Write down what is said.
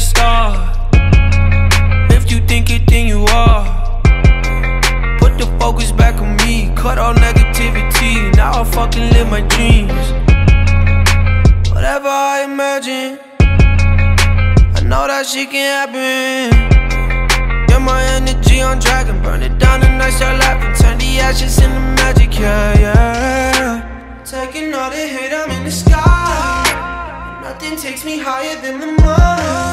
a star. If you think it, then you are. Put the focus back on me, cut all negativity. Now I fucking live my dreams. Whatever I imagine, I know that shit can happen. Get my energy on dragon, burn it down and I start laughing. Turn the ashes into magic, yeah, yeah. Taking all the hate, I'm in the sky. Nothing takes me higher than the moon.